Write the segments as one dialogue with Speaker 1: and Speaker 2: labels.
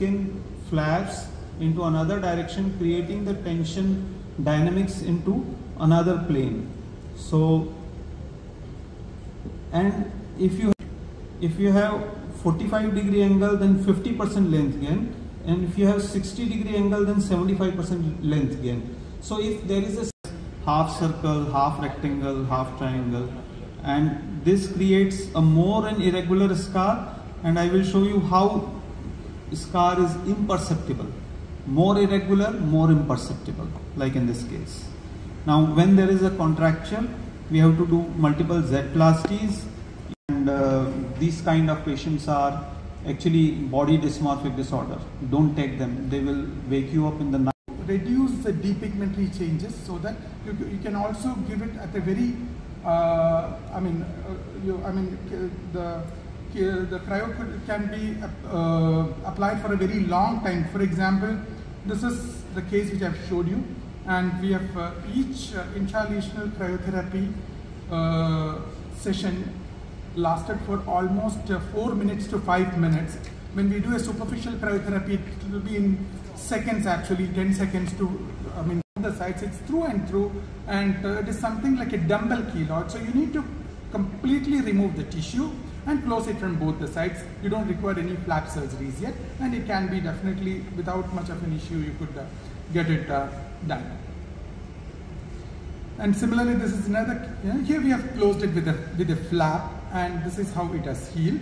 Speaker 1: skin flaps into another direction creating the tension dynamics into another plane. So and if you if you have 45 degree angle then 50% length gain and if you have 60 degree angle then 75% length gain. So if there is a half circle half rectangle half triangle and this creates a more and irregular scar and I will show you how scar is imperceptible. More irregular more imperceptible like in this case. Now when there is a contracture we have to do multiple Z-plasties and uh, these kind of patients are actually body dysmorphic disorder. Don't take them. They will wake you up in the night.
Speaker 2: Reduce the depigmentary changes so that you, you can also give it at a very uh, I mean uh, you, I mean the the cryo can be uh, applied for a very long time for example this is the case which I've showed you and we have uh, each uh, cryotherapy uh, session lasted for almost uh, 4 minutes to 5 minutes. When we do a superficial cryotherapy, it will be in seconds actually, 10 seconds to, I mean, the sites, it's through and through and uh, it is something like a dumbbell keloid. So you need to completely remove the tissue and close it from both the sides. You don't require any flap surgeries yet and it can be definitely without much of an issue you could uh, get it uh, done. And similarly, this is another, here we have closed it with a, with a flap and this is how it has healed.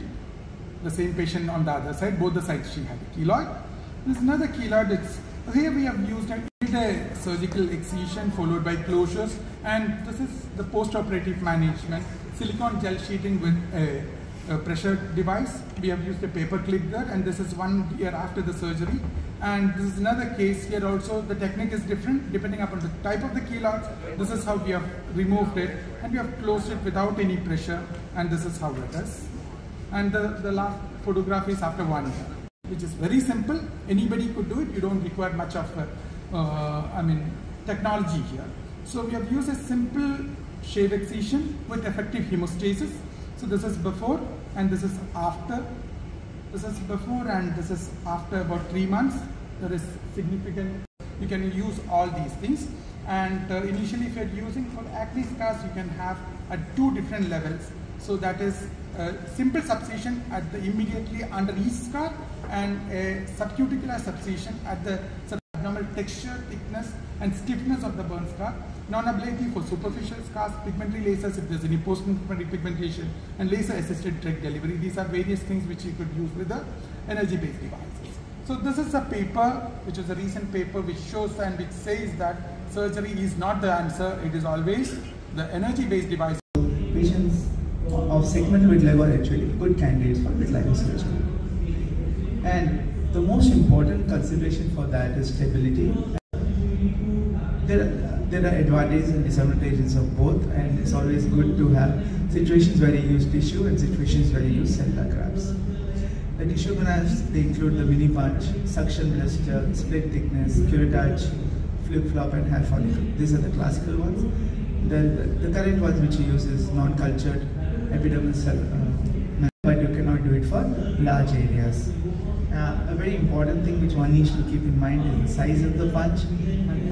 Speaker 2: The same patient on the other side, both the sides she had a keloid. This is another keloid, it's, here we have used a, a surgical excision followed by closures and this is the post-operative management, silicone gel sheeting with a pressure device. We have used a paper clip there and this is one year after the surgery. And this is another case here also the technique is different depending upon the type of the keloids. This is how we have removed it and we have closed it without any pressure and this is how it is. And the, the last photograph is after one year which is very simple. Anybody could do it. You don't require much of, uh, I mean, technology here. So we have used a simple shave excision with effective hemostasis. So this is before and this is after. This is before and this is after about three months. There is significant, you can use all these things. And uh, initially if you're using for acne scars, you can have at two different levels. So that is a simple subcision at the immediately under each scar and a subcuticular subcision at the abnormal texture, thickness and stiffness of the burn scar. Non-ablative for superficial scars, pigmentary lasers if there's any post-pigmentary pigmentation and laser-assisted drug delivery. These are various things which you could use with the energy-based devices. So this is a paper, which is a recent paper which shows and which says that surgery is not the answer, it is always the energy-based device.
Speaker 3: Patients of segmental vitiligo are actually good candidates for vitiligo surgery. And the most important consideration for that is stability. There there are advantages and disadvantages of both and it's always good to have situations where you use tissue and situations where you use cellular grafts. The tissue grafts, they include the mini punch, suction blister, split thickness, curettage, flip-flop and hair follicle. These are the classical ones. The, the, the current ones which you use is non-cultured epidermal cell, uh, but you cannot do it for large areas. Uh, a very important thing which one needs to keep in mind is the size of the punch.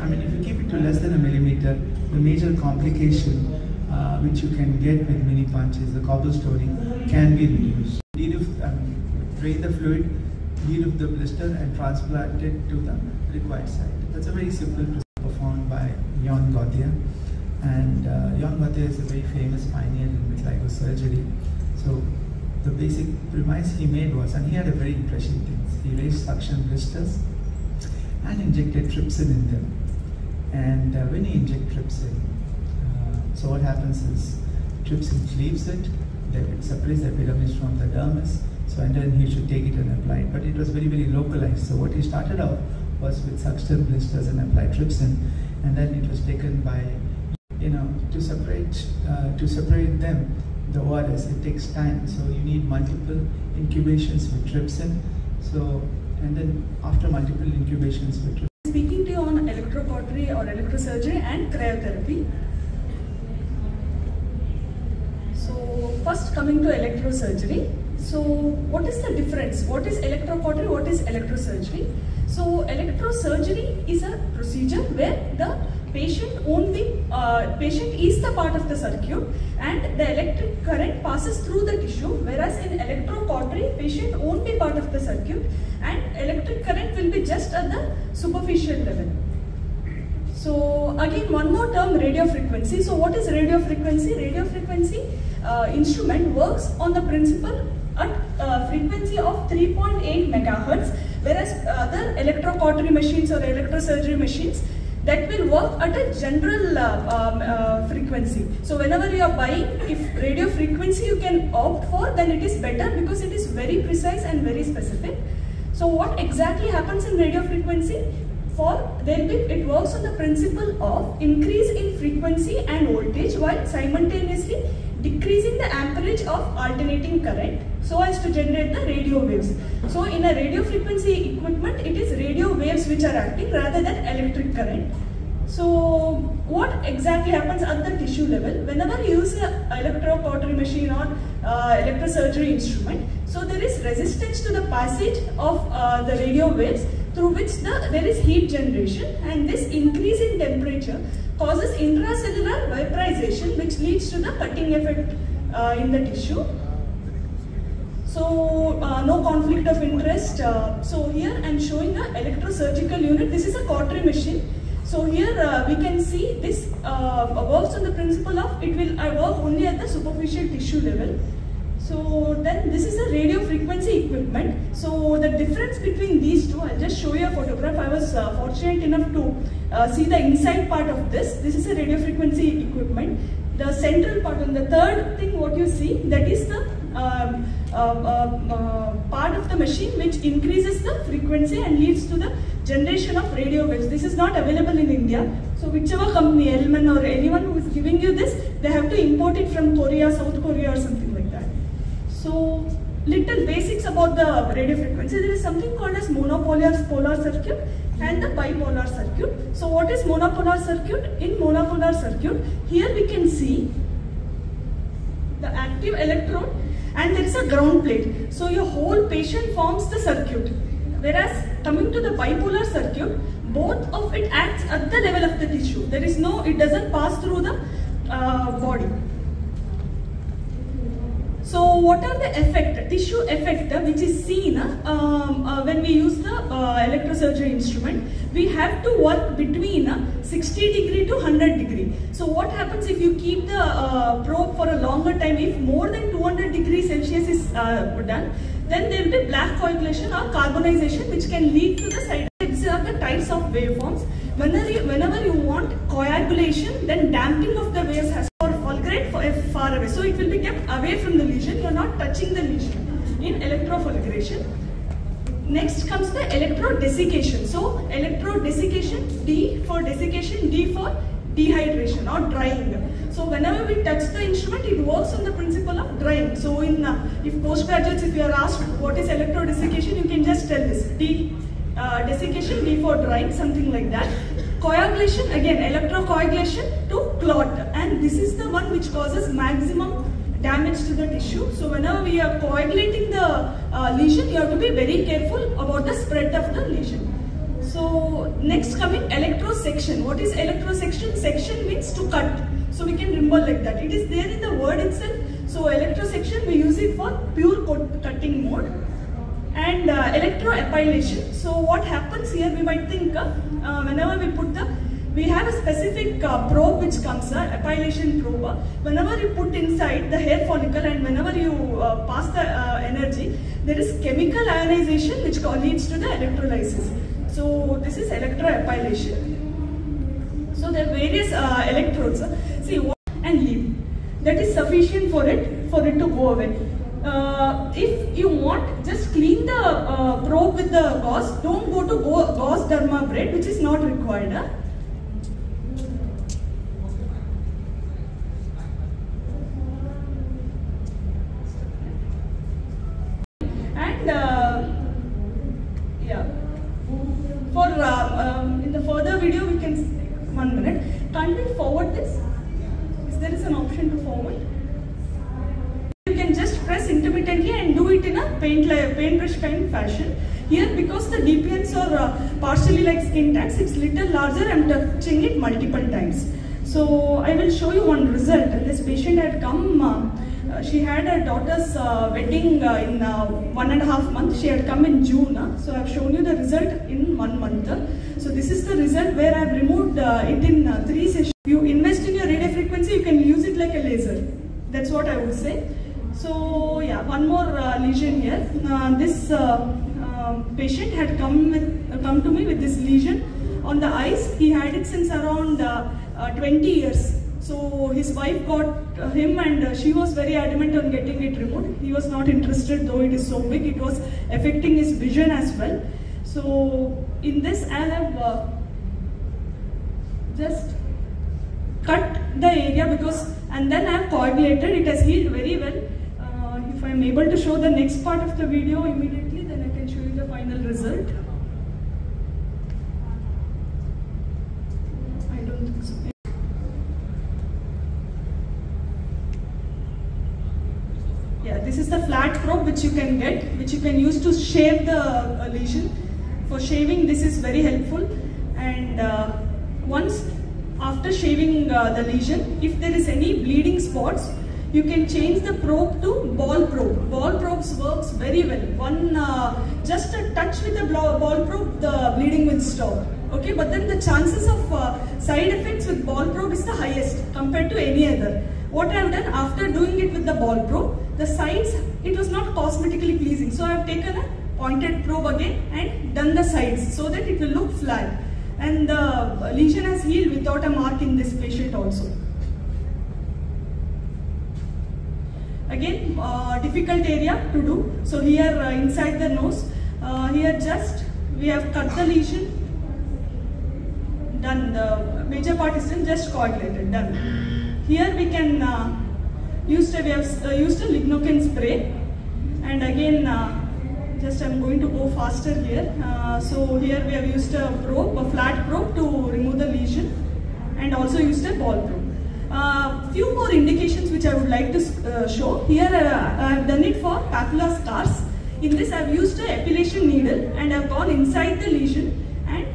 Speaker 3: I mean, if you to less than a millimeter, the major complication uh, which you can get with mini punches, the cobblestoning, can be reduced. Of, um, drain the fluid, of the blister and transplant it to the required site. That's a very simple procedure performed by Yvon Gauthier. And uh, Yvon Gauthier is a very famous pioneer in vitiligo surgery. So the basic premise he made was, and he had a very interesting thing. He raised suction blisters and injected trypsin in them. And uh, when you inject trypsin, uh, so what happens is trypsin cleaves it, it separates the epidermis from the dermis, so and then he should take it and apply it. But it was very, very localized. So what he started off was with suction blisters and applied trypsin, and then it was taken by, you know, to separate, uh, to separate them, the ORS, it takes time. So you need multiple incubations with trypsin. So, and then after multiple incubations with trypsin,
Speaker 4: Speaking on electrocautery or electrosurgery and cryotherapy. So first coming to electrosurgery, So what is the difference? What is electrocautery? What is electrosurgery? So electrosurgery is a procedure where the patient only uh, patient is the part of the circuit and the electric current passes through the tissue whereas in electrocautery patient won't be part of the circuit and electric current will be just at the superficial level. So again one more term radio frequency. So what is radio frequency? Radio frequency uh, instrument works on the principle at uh, frequency of 3.8 megahertz whereas other electrocautery machines or electrosurgery machines that will work at a general uh, um, uh, frequency. So whenever you are buying, if radio frequency you can opt for, then it is better because it is very precise and very specific. So what exactly happens in radio frequency? For there be, it works on the principle of increase in frequency and voltage while simultaneously decreasing the amperage of alternating current so as to generate the radio waves. So in a radio frequency equipment, it is radio waves which are acting rather than electric current. So what exactly happens at the tissue level? Whenever you use an electrocautery machine or uh, electrosurgery instrument, so there is resistance to the passage of uh, the radio waves through which the, there is heat generation and this increase in temperature causes intracellular vaporization which leads to the cutting effect uh, in the tissue. So uh, no conflict of interest. Uh, so here I am showing a electrosurgical unit. This is a cautery machine. So here uh, we can see this uh, works on the principle of it will uh, work only at the superficial tissue level. So then this is a radio frequency equipment. So the difference between these two, I'll just show you a photograph. I was uh, fortunate enough to see the inside part of this. This is a radio frequency equipment. The central part and the third thing what you see that is the um, Uh, uh, uh, part of the machine which increases the frequency and leads to the generation of radio waves. This is not available in India. So whichever company, Ellman or anyone who is giving you this, they have to import it from Korea, South Korea or something like that. So little basics about the radio frequency. There is something called as monopolar polar circuit and the bipolar circuit. So what is monopolar circuit? In monopolar circuit, here we can see the active electrode and there is a ground plate. So your whole patient forms the circuit. Whereas coming to the bipolar circuit, both of it acts at the level of the tissue. There is no, it doesn't pass through the uh, body. So what are the effect, tissue effect which is seen um, uh, when we use the uh, electrosurgery instrument? We have to work between uh, 60 degree to 100 degree. So what happens if you keep the uh, probe for a longer time, if more than 200 degrees Celsius is uh, done, then there will be black coagulation or carbonization which can lead to the side These are the types of waveforms. Whenever you, whenever you want coagulation, then damping of the waves has or fulgurate far away. So it will away from the lesion. You are not touching the lesion in electrofulguration. Next comes the electrodesiccation. So electrodesiccation, D for desiccation, D for dehydration or drying. So whenever we touch the instrument, it works on the principle of drying. So in uh, if postgraduates, if you are asked what is electrodesiccation, you can just tell this D uh, desiccation, D for drying, something like that. Coagulation, again electrocoagulation to clot and this is the one which causes maximum damage to the tissue. So whenever we are coagulating the uh, lesion, you have to be very careful about the spread of the lesion. So next coming electrosection. What is electrosection? Section means to cut. So we can remember like that. It is there in the word itself. So electrosection, we use it for pure cutting mode and uh, electroepilation. So what happens here, we might think uh, whenever we put the, we have a specific uh, probe which comes, uh, epilation probe. Whenever you put inside the hair follicle and whenever you uh, pass the uh, energy, there is chemical ionization which leads to the electrolysis. So this is electroepilation. So there are various uh, electrodes. See, what and leave. That is sufficient for it, for it to go away. Uh, if you want, just clean the uh, probe with the gauze. Don't go to gauze dermabrade, which is not required. And uh, yeah, for uh, um, in the further video we can one minute. Can't we forward this? Is there is an option to forward? You can just press intermittently and do it paint like paintbrush kind fashion. Here because the DPNs are uh, partially like skin tags, it's little larger, I'm touching it multiple times. So I will show you one result. This patient had come, uh, uh, she had her daughter's uh, wedding uh, in uh, one and a half month. She had come in June. uh, so I've shown you the result in one month. So this is the result where I've removed it in three sessions. You invest in your radio frequency, you can use it like a laser. That's what I would say. So yeah, one more lesion here. This patient had come with, come to me with this lesion on the eyes. He had it since around uh, uh, 20 years. So his wife got uh, him and she was very adamant on getting it removed. He was not interested though it is so big. It was affecting his vision as well. So in this I have uh, just cut the area because and then I have coagulated. It has healed very well. Uh, if I am able to show the next part of the video immediately then I can show you the final result. I don't think so. Yeah, this is the flat probe which you can get, which you can use to shave the uh, lesion. For shaving, this is very helpful. And uh, once after shaving uh, the lesion, if there is any bleeding spots, you can change the probe to ball probe. Ball probes works very well. One uh, just a touch with the ball probe, the bleeding will stop. Okay, but then the chances of uh, side effects with ball probe is the highest compared to any other. What I have done after doing it with the ball probe, the sides it was not cosmetically pleasing. So I have taken a pointed probe again and done the sides so that it will look flat. And the lesion has healed without a mark in this patient also. Again, uh, difficult area to do. So here uh, inside the nose, uh, here just we have cut the lesion, done. The major part is done, just coagulated, done. Here we can uh, use we have uh, used a lignocaine spray, and again uh, just I'm going to go faster here. Uh, so here we have used a probe, a flat probe to remove the lesion, and also used a ball probe. Uh, few more indications which I would like to uh, show. Here uh, I have done it for papilla scars. In this I have used a epilation needle and I have gone inside the lesion and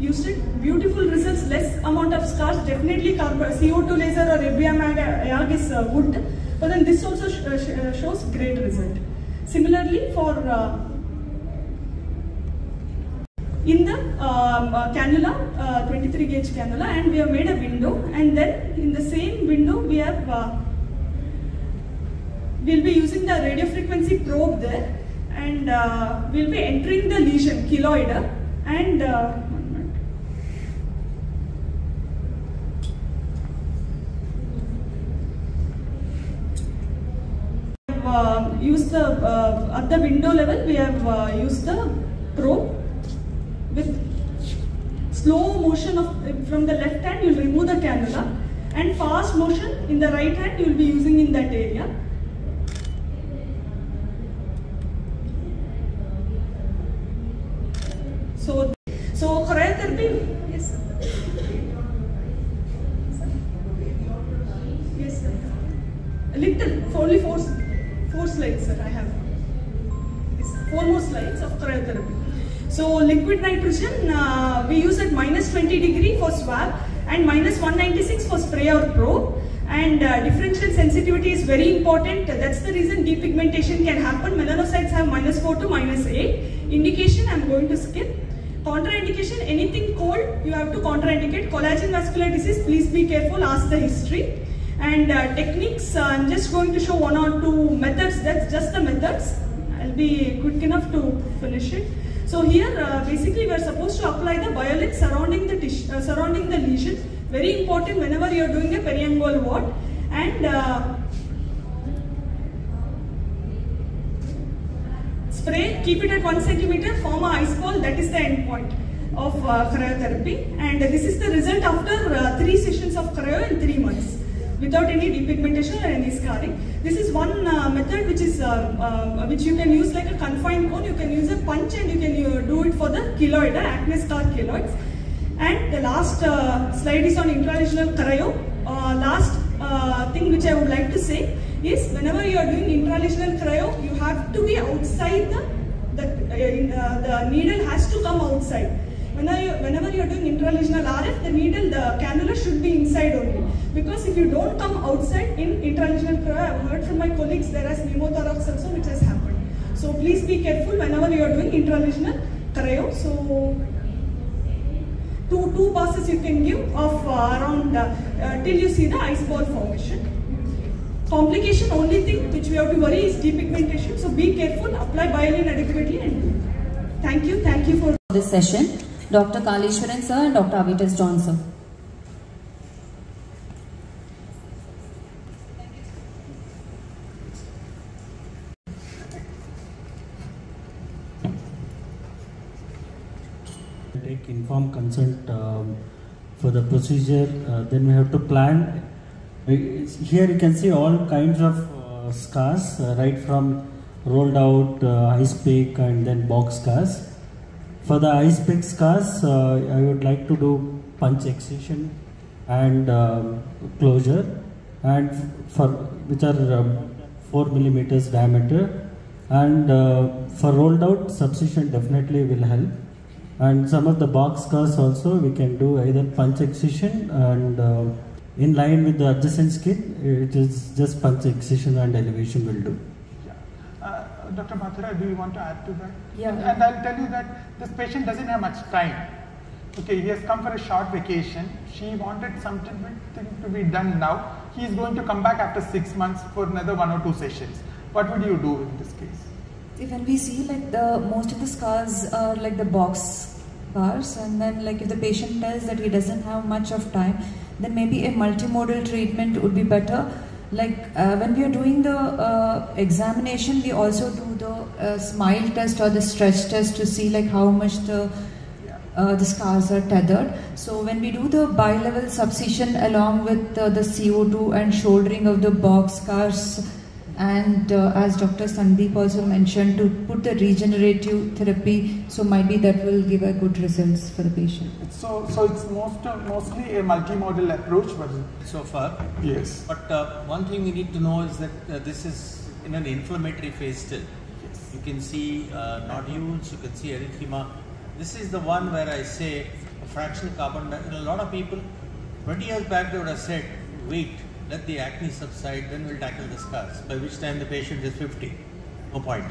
Speaker 4: used it. Beautiful results, less amount of scars. Definitely carbon, CO2 laser or Erbium YAG is uh, good. But then this also sh uh, sh uh, shows great result. Similarly for uh, in the um, uh, cannula, uh, 23 gauge cannula and we have made a window and then in the same window we have, uh, we'll be using the radio frequency probe there and uh, we'll be entering the lesion, keloid and uh, one minute. We have uh, used the, uh, at the window level we have uh, used the probe with slow motion of from the left hand you will remove the cannula and fast motion in the right hand you will be using in that area. So Nitrogen, uh, we use at minus 20 degree for swab and minus 196 for spray or probe. And uh, differential sensitivity is very important. That's the reason depigmentation can happen. Melanocytes have minus 4 to minus 8. Indication, I'm going to skip. Contraindication, anything cold, you have to contraindicate. Collagen vascular disease, please be careful, ask the history. And uh, techniques, uh, I'm just going to show one or two methods. That's just the methods. I'll be quick enough to finish it. So here, uh, basically, we are supposed to apply the violet surrounding the tissue, uh, surrounding the lesion. Very important whenever you are doing a periungual wart. And uh, spray, keep it at one centimeter, form a ice ball. That is the end point of uh, cryotherapy. And this is the result after uh, three sessions of cryo in three months without any depigmentation or any scarring. This is one uh, method which is uh, uh, which you can use like a confined cone. You can use a punch and you can uh, do it for the keloid, uh, acne scar keloids. And the last slide is on intralesional cryo. Last thing which I would like to say is whenever you are doing intralesional cryo, you have to be outside the, the, the needle has to come outside. Whenever you, whenever you are doing intralesional RF, the needle, the cannula should be inside only. Because if you don't come outside in intralesional cryo, I have heard from my colleagues there is pneumothorax also which has happened. So please be careful whenever you are doing intralesional cryo. So two, two passes you can give of uh, around uh, uh, till you see the ice ball formation. Complication only thing which we have to worry is depigmentation. So be careful, apply biolin adequately and. Thank you, thank you for
Speaker 5: this session. Dr. Kaleshwaran sir and Dr. Avitas John sir.
Speaker 6: Take informed consent um, for the procedure uh, then we have to plan. Here you can see all kinds of uh, scars uh, right from rolled out uh, ice pick and then box scars. For the ice pick scars uh, i would like to do punch excision and um, closure and for which are um, 4 millimeters diameter. And uh, for rolled out subcision definitely will help and some of the box scars also we can do either punch excision and uh, in line with the adjacent skin it is just punch excision and elevation will do
Speaker 2: Yeah. Uh, Dr. Mathura, do you want to add to that?
Speaker 5: Yeah.
Speaker 2: And I'll tell you that this patient doesn't have much time. Okay, he has come for a short vacation. She wanted something to be done now. He is going to come back after six months for another one or two sessions. What would you do in this case?
Speaker 7: See, when we see like the most of the scars are like the box scars and then like if the patient tells that he doesn't have much of time then maybe a multimodal treatment would be better like uh, when we are doing the uh, examination we also do the uh, smile test or the stretch test to see like how much the uh, the scars are tethered. So when we do the bi-level subcision along with uh, the CO2 and shouldering of the box scars and uh, as Dr. Sandeep also mentioned to put the regenerative therapy so maybe that will give a good results for the patient.
Speaker 2: So, so it's most, mostly a multimodal approach, but
Speaker 8: so far.
Speaker 2: yes.
Speaker 8: But uh, one thing we need to know is that uh, this is in an inflammatory phase still. Yes. You can see uh, nodules, you can see erythema. This is the one where I say a fractional carbon. di- A lot of people, 20 years back, they would have said, wait, let the acne subside, then we'll tackle the scars. By which time the patient is 50. No point.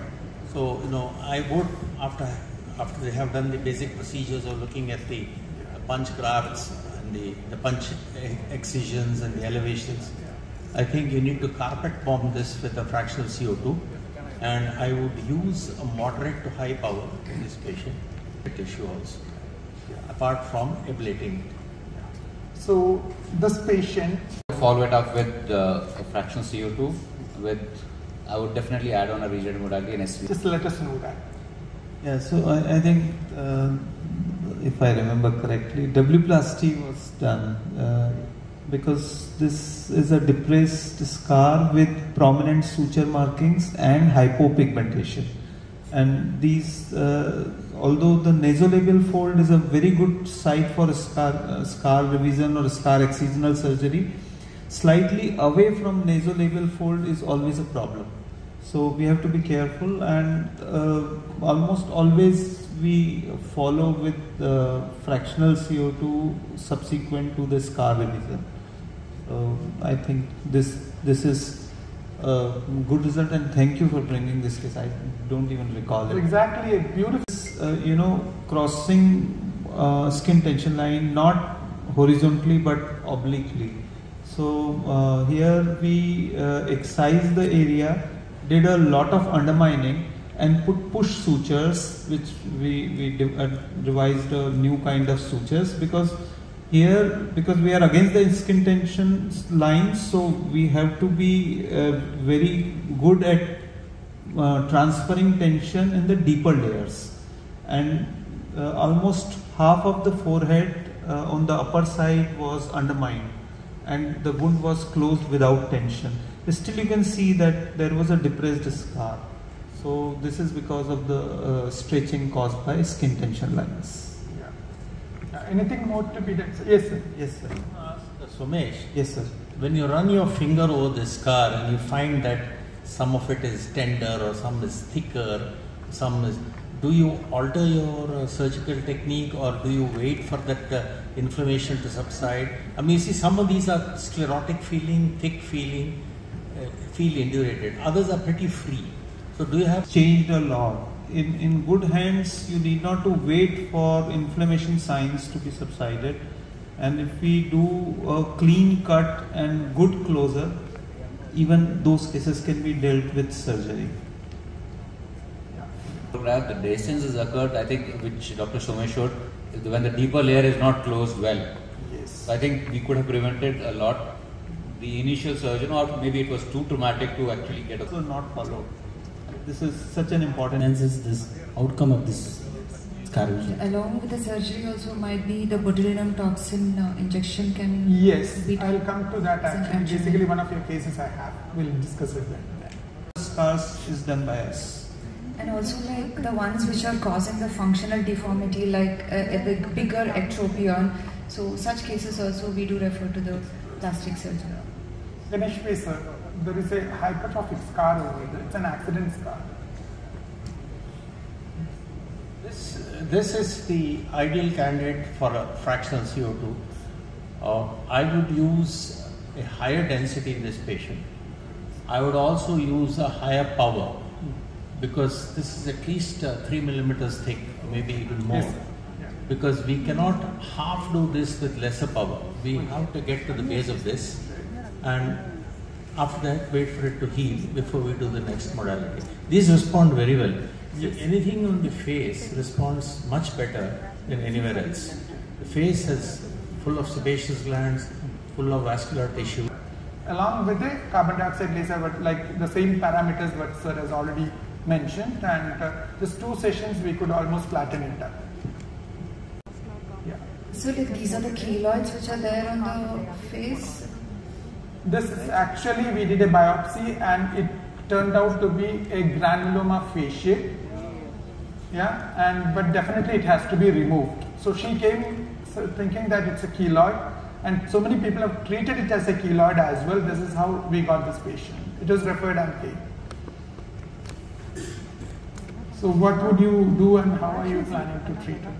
Speaker 8: So, you know, I would, after after they have done the basic procedures of looking at the, punch grafts and the, the punch excisions and the elevations, I think you need to carpet bomb this with a fractional CO2 and I would use a moderate to high power in this patient tissue also, apart from ablating it.
Speaker 2: So this patient,
Speaker 9: follow it up with uh, a fractional CO2 with I would definitely add on a regenerative modality and SV.
Speaker 2: just let us know that.
Speaker 1: Yeah, so I, I think uh, if I remember correctly, W-plasty was done uh, because this is a depressed scar with prominent suture markings and hypopigmentation. And these, uh, although the nasolabial fold is a very good site for a scar, uh, scar revision or scar excisional surgery, slightly away from nasolabial fold is always a problem. So we have to be careful and uh, almost always we follow with uh, fractional CO2 subsequent to the scar revision. So I think this this is a good result and thank you for bringing this case. I don't even recall it.
Speaker 2: Exactly a beautiful.
Speaker 1: Uh, you know, crossing uh, skin tension line not horizontally but obliquely. So uh, here we uh, excise the area, did a lot of undermining and put push sutures, which we, we uh, devised a new kind of sutures because here, because we are against the skin tension lines, so we have to be uh, very good at uh, transferring tension in the deeper layers. And uh, almost half of the forehead on the upper side was undermined and the wound was closed without tension. Still, you can see that there was a depressed scar. So, this is because of the uh, stretching caused by skin tension lines.
Speaker 2: Yeah. Uh, anything more to be done? sir? Yes, sir.
Speaker 1: Yes, sir.
Speaker 8: Ask uh, Somesh,
Speaker 1: Yes, sir.
Speaker 8: when you run your finger over the scar and you find that some of it is tender or some is thicker, some is do you alter your uh, surgical technique or do you wait for that uh, inflammation to subside? I mean, you see, some of these are sclerotic feeling, thick feeling, uh, feel indurated. Others are pretty free. So, do you have
Speaker 1: changed a lot? In, in good hands, you need not to wait for inflammation signs to be subsided. And if we do a clean cut and good closure, even those cases can be dealt with surgery.
Speaker 9: The distance has occurred, I think, which Dr. Somesh showed, when the deeper layer is not closed well.
Speaker 2: Yes.
Speaker 9: I think we could have prevented a lot. The initial surgeon, or maybe it was too traumatic to actually get a.
Speaker 1: Also not followed. This is such an important.
Speaker 6: Enhances this outcome of this scar vision.
Speaker 7: Along with the surgery also might be the botulinum toxin uh, injection can
Speaker 2: Yes,
Speaker 7: be
Speaker 2: I'll come to that
Speaker 7: It's
Speaker 2: actually. Basically, one of your cases I have. We'll discuss it then.
Speaker 1: Scars is done by us.
Speaker 7: And also like the ones which are causing the functional deformity like a, a big, bigger ectropion. So such cases also we do refer to the plastic surgeon.
Speaker 2: Ganesh P, sir, there is a hypertrophic scar over there. It's an accident scar.
Speaker 8: This, this is the ideal candidate for a fractional CO2. Uh, I would use a higher density in this patient. I would also use a higher power because this is at least uh, 3 millimeters thick, maybe even more.
Speaker 2: Yes. Yeah.
Speaker 8: Because we cannot half do this with lesser power. We have to get to the base of this and after that wait for it to heal before we do the next modality. These respond very well. Anything on the face responds much better than anywhere else. The face has full of sebaceous glands, full of vascular tissue.
Speaker 2: Along with the carbon dioxide laser, but like the same parameters what sir has already mentioned, and uh, just two sessions we could almost flatten it up. Yeah.
Speaker 7: So these are the keloids which are there on the face.
Speaker 2: This is actually we did a biopsy and it turned out to be a granuloma faciale. Yeah, and but definitely it has to be removed. So she came thinking that it's a keloid, and so many people have treated it as a keloid as well. This is how we got this patient. It was referred and came. So what would you do and how are you planning to treat it?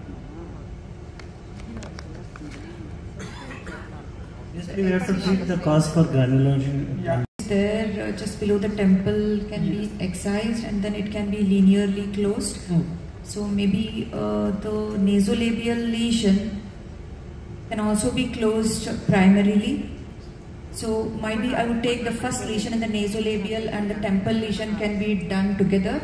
Speaker 6: Basically, we have to treat the cause for granulation.
Speaker 2: Yeah.
Speaker 7: There, uh, just below the temple, can be excised and then it can be linearly closed. So maybe uh, the nasolabial lesion can also be closed primarily. So might be I would take the first lesion and the nasolabial and the temple lesion can be done together,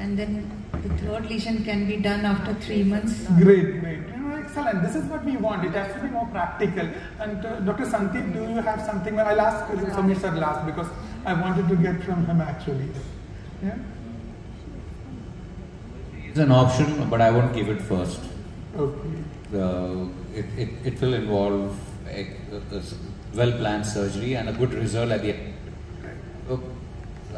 Speaker 7: and then the third lesion can be done after three months.
Speaker 2: Great, great. You know, excellent. This is what we want. It has to be more practical. And uh, Dr. Sandeep, do you have something? I'll ask uh, Samir sir last because I wanted to get from him actually. Yeah.
Speaker 9: It's an option, but I won't give it first.
Speaker 2: Okay.
Speaker 9: The, it, it, it will involve a, a well planned surgery and a good result at the end. So,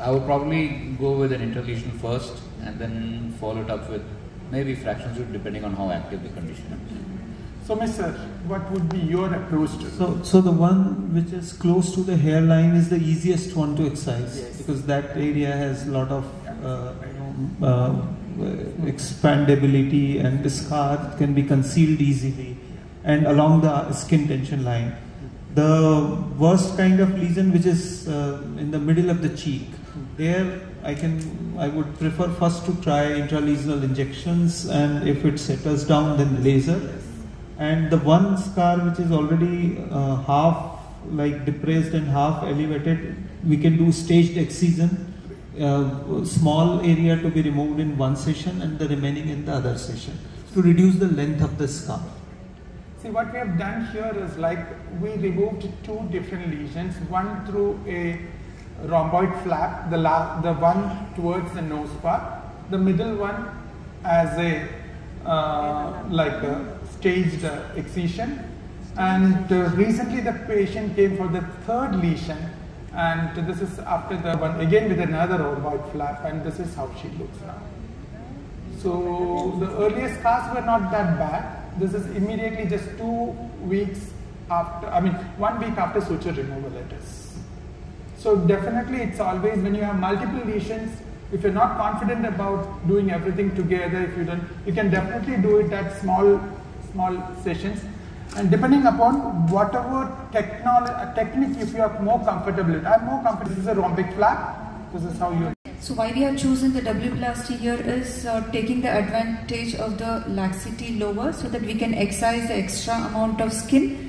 Speaker 9: I would probably go with an interlesion first and then follow it up with maybe fractions depending on how active the condition is.
Speaker 2: So, Mr. What would be your approach to
Speaker 1: So, so the one which is close to the hairline is the easiest one to excise
Speaker 2: Yes.
Speaker 1: because that area has a lot of uh, uh, expandability and the scar can be concealed easily and along the skin tension line. The worst kind of lesion which is uh, in the middle of the cheek, there I can I would prefer first to try intralesional injections and if it settles down then laser. And the one scar which is already uh, half like depressed and half elevated we can do staged excision uh, small area to be removed in one session and the remaining in the other session to reduce the length of the scar.
Speaker 2: See, what we have done here is like we removed two different lesions, one through a rhomboid flap, the, la- the one towards the nose part, the middle one as a uh, like a staged uh, excision. And uh, recently the patient came for the third lesion and this is after the one again with another rhomboid flap and this is how she looks now. So the earlier scars were not that bad. This is immediately just two weeks after, I mean, one week after suture removal it is. So definitely it's always when you have multiple lesions, if you're not confident about doing everything together, if you don't, you can definitely do it at small, small sessions. And depending upon whatever technology, technique, if you are more comfortable with, I'm more comfortable. This is a rhombic flap. This is how you.
Speaker 7: So why we have chosen the W-plasty here is uh, taking the advantage of the laxity lower so that we can excise the extra amount of skin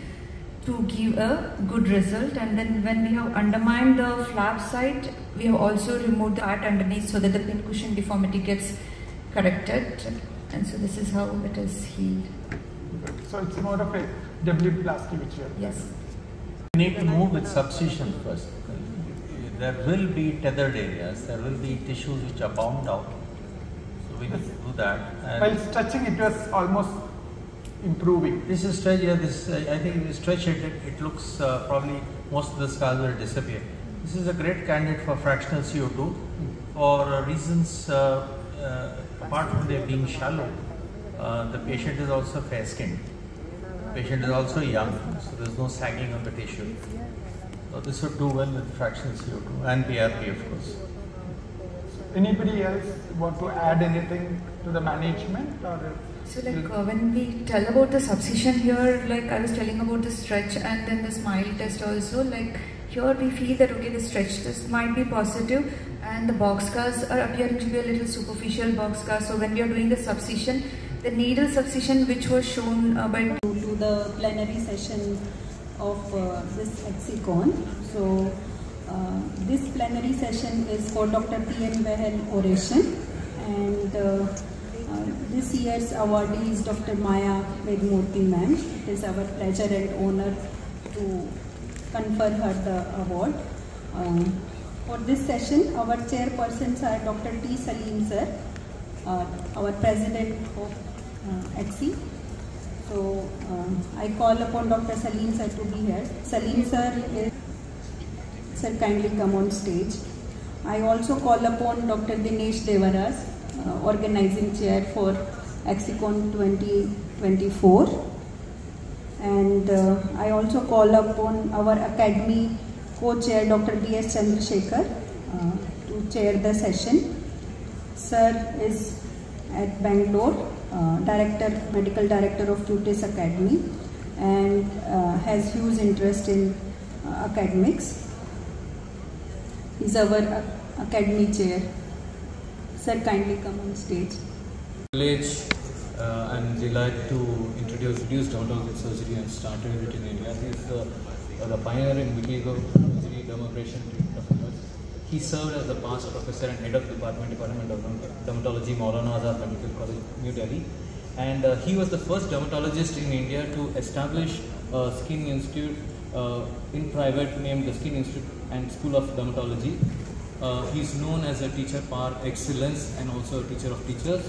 Speaker 7: to give a good result and then when we have undermined the flap side we have also removed the fat underneath so that the pincushion deformity gets corrected and so this is how it is healed.
Speaker 2: So it's more of a W-plasty which you have.
Speaker 7: Yes.
Speaker 8: We need to move with subcision first. There will be tethered areas, there will be tissues which are bound out. So we need to do that. And
Speaker 2: While stretching it was almost improving.
Speaker 8: This is stretch, yeah, this, I think if you stretch it, it, it looks uh, probably most of the scars will disappear. This is a great candidate for fractional CO2 for reasons uh, uh, apart from their being shallow. Uh, the patient is also fair skinned. Patient is also young, so there's no sagging of the tissue. So this would do well with fractional CO2 and PRP of course.
Speaker 2: Anybody else want to add anything to the management or?
Speaker 7: So like uh, when we tell about the subcision here, like I was telling about the stretch and then the smile test also, like here we feel that okay the stretch test might be positive and the box scars are appearing to be a little superficial box scars. So when we are doing the subcision, the needle subcision which was shown uh, by
Speaker 10: to, the plenary session of uh, this ACSICON. So uh, this plenary session is for Dr. P.N. Behl oration and uh, this year's awardee is Dr. Maya Vedamurthy ma'am. It is our pleasure and honor to confer her the award. Um, for this session, our chairpersons are Dr. T. Salim sir, uh, our president of uh. So um, I call upon Dr. Salim sir to be here. Salim sir is sir kindly come on stage. I also call upon Dr. Dinesh Devaras, organizing chair for ACSICON 2024. And uh, I also call upon our academy co-chair Dr. D.S. Chandrasekhar uh, to chair the session. Sir is at Bangalore, uh, director, medical director of Cutis Academy and uh, has huge interest in uh, academics. He's our uh, academy chair. Sir, kindly come on stage.
Speaker 11: Village, uh, I'm delighted to introduce reduced dermatologic surgery and started it in India. He is the, uh, the pioneer in vitiligo surgery dermabrasion. He served as the past professor and head of department, Department of Dermatology, Maulana Azad Medical College, New Delhi. And uh, he was the first dermatologist in India to establish a skin institute uh, in private named the Skin Institute and School of Dermatology. Uh, he is known as a teacher par excellence and also a teacher of teachers.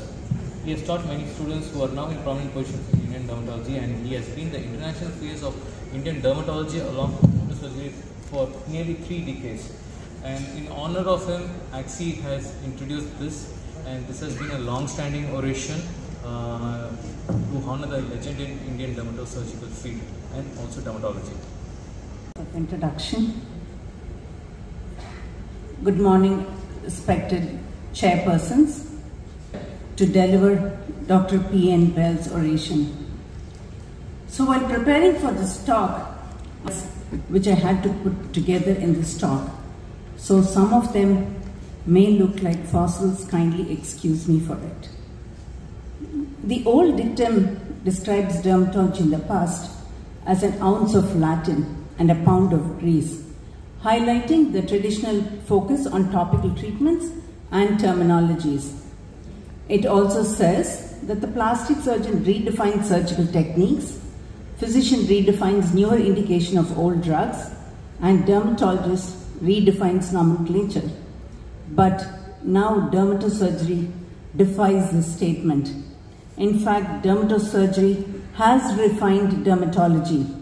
Speaker 11: He has taught many students who are now in prominent positions in Indian dermatology and he has been the international face of Indian dermatology along with surgery for nearly three decades. And in honor of him, ACSI has introduced this and this has been a long-standing oration uh, to honor the legend in Indian dermatosurgical field and also dermatology.
Speaker 10: introduction. Good morning, respected chairpersons. To deliver Dr. P. N. Behl's oration. So while preparing for this talk, which I had to put together in this talk, so some of them may look like fossils, kindly excuse me for it. The old dictum describes dermatology in the past as an ounce of Latin and a pound of grease, highlighting the traditional focus on topical treatments and terminologies. It also says that the plastic surgeon redefines surgical techniques, physician redefines newer indication of old drugs, and dermatologist redefines nomenclature. But now dermatosurgery defies this statement. In fact, dermatosurgery has refined dermatology,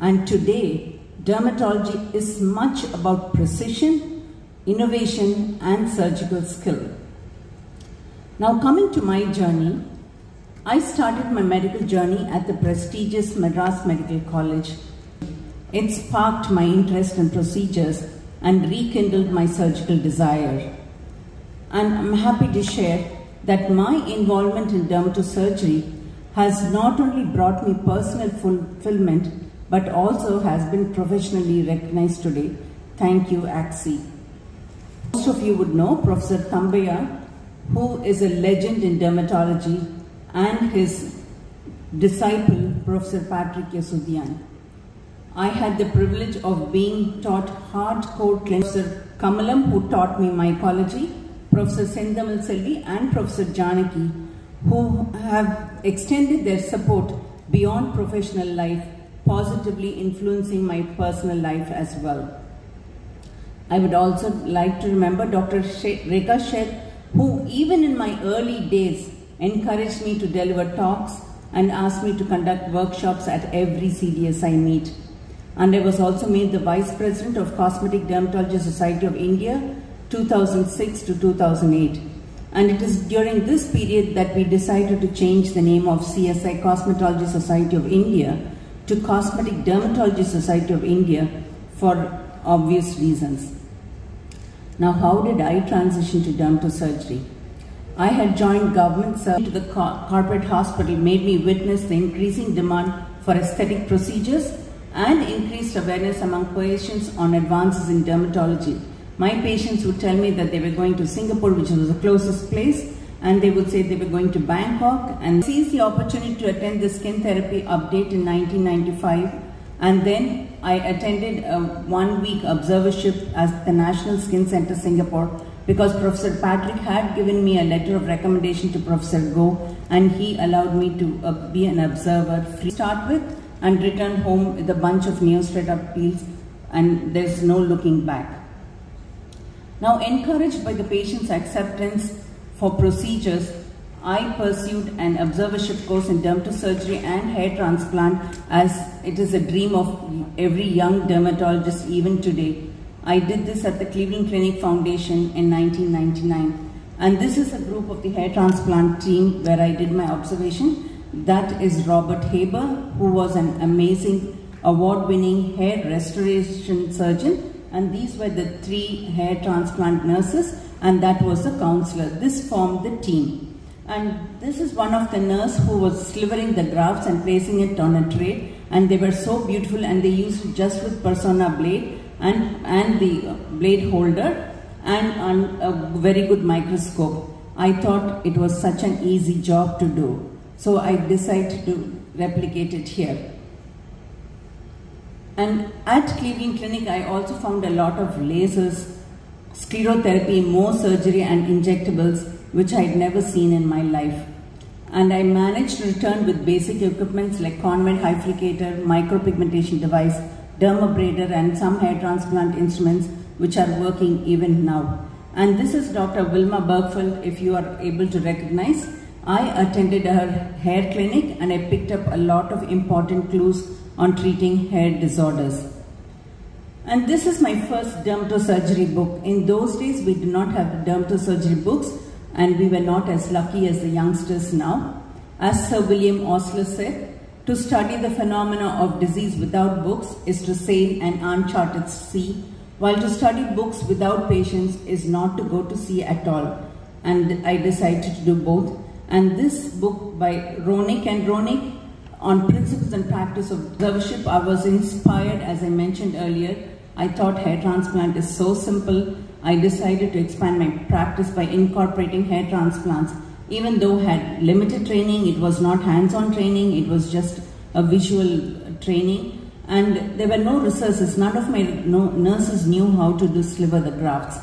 Speaker 10: and today dermatology is much about precision, innovation, and surgical skill. Now, coming to my journey, I started my medical journey at the prestigious Madras Medical College
Speaker 12: It sparked my interest in procedures and rekindled my surgical desire. And I'm happy to share that my involvement in dermatosurgery has not only brought me personal fulfillment but also has been professionally recognized today. Thank you, ACSI. Most of you would know Professor Thambiah, who is a legend in dermatology, and his disciple, Professor Patrick Yesudian. I had the privilege of being taught hardcore Professor Kamalam, who taught me mycology, Professor Sendamal Selvi, and Professor Janaki, who have extended their support beyond professional life, positively influencing my personal life as well. I would also like to remember Dr. Rekha Sheth, who even in my early days encouraged me to deliver talks and asked me to conduct workshops at every CDS I meet. And I was also made the Vice President of Cosmetic Dermatology Society of India 2006 to 2008. And it is during this period that we decided to change the name of CSI Cosmetology Society of India to Cosmetic Dermatology Society of India for obvious reasons. Now, how did I transition to dermatosurgery? I had joined government service to the corporate hospital made me witness the increasing demand for aesthetic procedures and increased awareness among patients on advances in dermatology my patients would tell me that they were going to Singapore, which was the closest place, and they would say they were going to Bangkok and seized the opportunity to attend the skin therapy update in 1995. And then I attended a one week observership at the National Skin Center Singapore because Professor Patrick had given me a letter of recommendation to Professor Goh and he allowed me to uh, be an observer free start with and return home with a bunch of new straight up peels and there's no looking back. Now encouraged by the patient's acceptance for procedures, I pursued an observership course in dermatosurgery and hair transplant as it is a dream of every young dermatologist even today. I did this at the Cleveland Clinic Foundation in 1999. And this is a group of the hair transplant team where I did my observation. That is Robert Haber, who was an amazing award-winning hair restoration surgeon and these were the three hair transplant nurses and that was the counselor. This formed the team. And this is one of the nurse who was slivering the grafts and placing it on a tray and they were so beautiful and they used just with Personna blade and, and the blade holder and on a very good microscope. I thought it was such an easy job to do. So I decided to replicate it here. And at Cleveland Clinic, I also found a lot of lasers, sclerotherapy, Mohs surgery and injectables, which I had never seen in my life. And I managed to return with basic equipments like ConMed hyfrecator, micropigmentation device, dermabrader and some hair transplant instruments which are working even now. And this is Dr. Wilma Bergfeld, if you are able to recognize. I attended her hair clinic and I picked up a lot of important clues on treating hair disorders. And this is my first dermatosurgery book. In those days, we did not have dermatosurgery books and we were not as lucky as the youngsters now. As Sir William Osler said, to study the phenomena of disease without books is to sail an uncharted sea, while to study books without patients is not to go to sea at all. And I decided to do both. And this book by Roenigk and Roenigk on principles and practice of observership, I was inspired, as I mentioned earlier. I thought hair transplant is so simple. I decided to expand my practice by incorporating hair transplants. Even though I had limited training, it was not hands-on training, it was just a visual training. And there were no resources. None of my no, nurses knew how to deliver the grafts.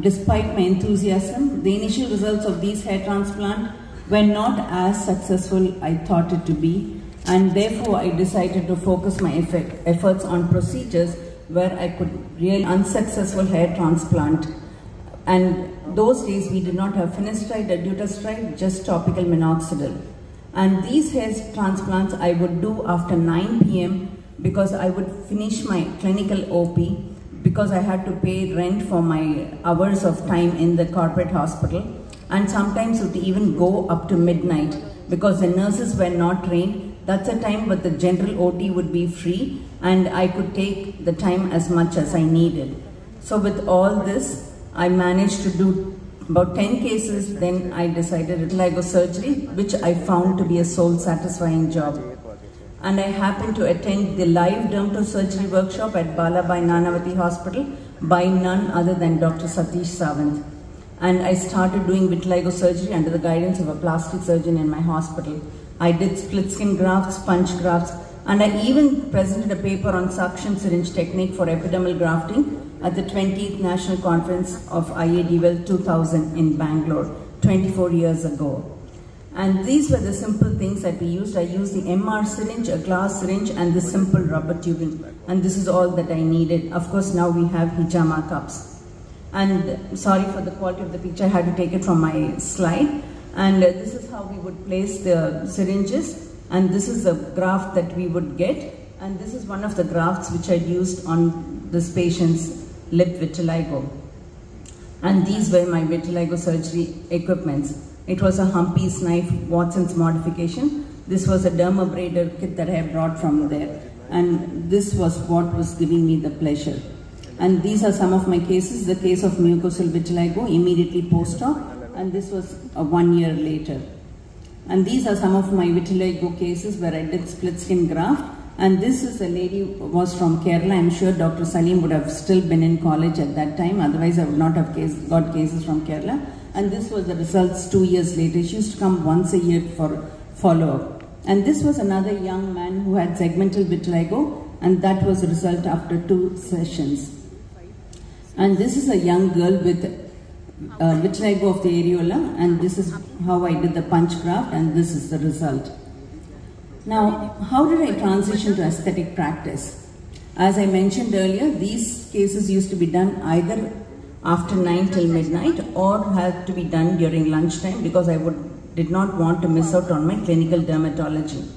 Speaker 12: Despite my enthusiasm, the initial results of these hair transplant were not as successful I thought it to be and therefore I decided to focus my effect, efforts on procedures where I could really unsuccessful hair transplant and those days we did not have finasteride dutasteride, just topical minoxidil. And these hair transplants I would do after 9 p.m. because I would finish my clinical OP because I had to pay rent for my hours of time in the corporate hospital and sometimes would even go up to midnight because the nurses were not trained. That's a time but the general OT would be free and I could take the time as much as I needed. So with all this, I managed to do about 10 cases, then I decided vitiligo surgery, which I found to be a soul satisfying job. And I happened to attend the live dermatosurgery workshop at Balabhai Nanavati Hospital by none other than Dr. Satish Savant. And I started doing vitiligo surgery under the guidance of a plastic surgeon in my hospital. I did split skin grafts, punch grafts, and I even presented a paper on suction syringe technique for epidermal grafting at the 20th National Conference of IADVL 2000 in Bangalore, 24 years ago. And these were the simple things that we used. I used the MR syringe, a glass syringe, and the simple rubber tubing. And this is all that I needed. Of course, now we have hijama cups. And sorry for the quality of the picture, I had to take it from my slide. And this is how we would place the syringes. And this is the graft that we would get. And this is one of the grafts which I'd used on this patient's lip vitiligo. And these were my vitiligo surgery equipments. It was a Humby's knife, Watson's modification. This was a dermabrader kit that I brought from there. And this was what was giving me the pleasure. And these are some of my cases. The case of mucosal vitiligo immediately post-op. And this was uh, one year later. And these are some of my vitiligo cases where I did split skin graft. And this is a lady was from Kerala. I'm sure Dr. Salim would have still been in college at that time. Otherwise, I would not have case, got cases from Kerala. And this was the results two years later. She used to come once a year for follow-up. And this was another young man who had segmental vitiligo. And that was the result after two sessions. And this is a young girl with uh, vitiligo of the areola. And this is how I did the punch graft. And this is the result. Now, how did I transition to aesthetic practice? As I mentioned earlier, these cases used to be done either after 9 till midnight or had to be done during lunchtime because I would, did not want to miss out on my clinical dermatology.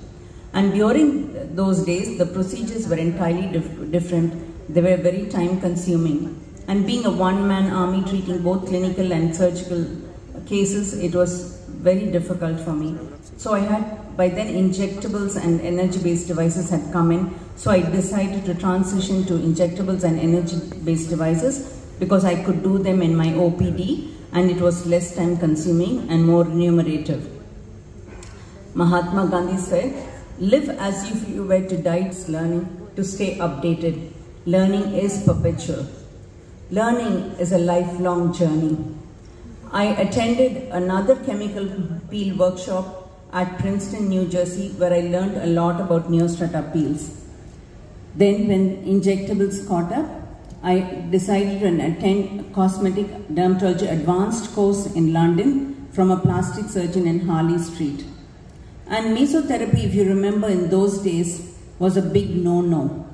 Speaker 12: And during those days, the procedures were entirely dif different. They were very time consuming. And being a one-man army treating both clinical and surgical cases, it was very difficult for me. So I had, by then injectables and energy-based devices had come in. So I decided to transition to injectables and energy-based devices because I could do them in my OPD and it was less time consuming and more remunerative. Mahatma Gandhi said, live as if you were to die learning to stay updated. Learning is perpetual. Learning is a lifelong journey. I attended another chemical peel workshop at Princeton, New Jersey, where I learned a lot about neostrata peels. Then when injectables caught up, I decided to attend a cosmetic dermatology advanced course in London from a plastic surgeon in Harley Street. And mesotherapy, if you remember in those days, was a big no-no.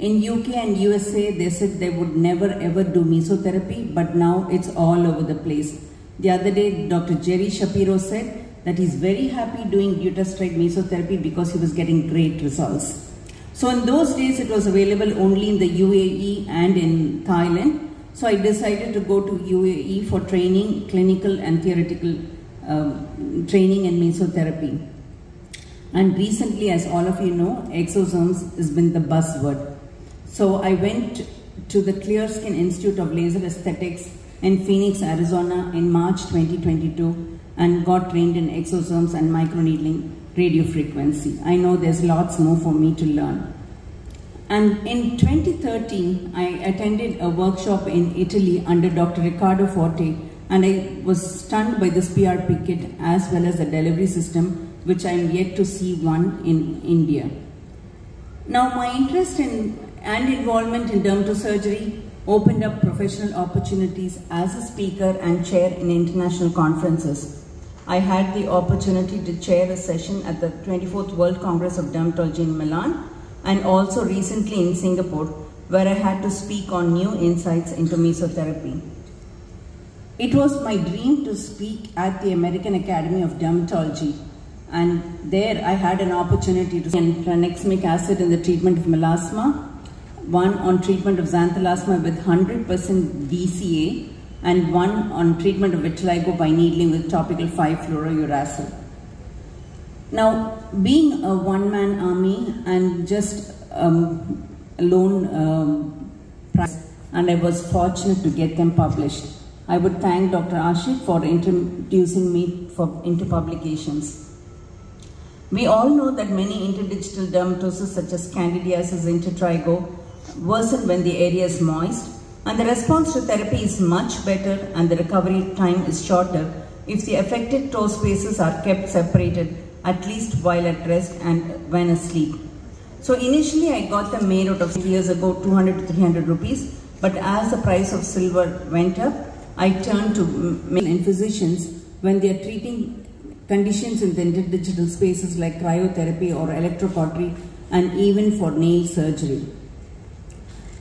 Speaker 12: In UK and USA, they said they would never ever do mesotherapy, but now it's all over the place. The other day, Dr. Jerry Shapiro said that he's very happy doing dutasteride mesotherapy because he was getting great results. So in those days, it was available only in the UAE and in Thailand. So I decided to go to UAE for training, clinical and theoretical um, training in mesotherapy. And recently, as all of you know, exosomes has been the buzzword. So I went to the Clear Skin Institute of Laser Aesthetics in Phoenix, Arizona in March 2022 and got trained in exosomes and microneedling radio frequency. I know there's lots more for me to learn. And in 2013, I attended a workshop in Italy under Dr. Riccardo Forte, and I was stunned by this PRP kit as well as the delivery system, which I am yet to see one in India. Now, my interest in and involvement in dermatosurgery opened up professional opportunities as a speaker and chair in international conferences. I had the opportunity to chair a session at the 24th World Congress of Dermatology in Milan and also recently in Singapore where I had to speak on new insights into mesotherapy. It was my dream to speak at the American Academy of Dermatology and there I had an opportunity to see tranexamic acid in the treatment of melasma, one on treatment of xanthelasma with 100% DCA and one on treatment of vitiligo by needling with topical 5-fluorouracil. Now, being a one-man army and just um, alone um, and I was fortunate to get them published. I would thank Dr. Ashik for introducing me for, into publications. We all know that many interdigital dermatosis such as candidiasis intertrigo worsen when the area is moist and the response to therapy is much better and the recovery time is shorter if the affected toe spaces are kept separated at least while at rest and when asleep. So initially I got them made out of years ago 200 to 300 rupees but as the price of silver went up I turned to men and physicians when they are treating conditions in the interdigital spaces like cryotherapy or electrocautery and even for nail surgery.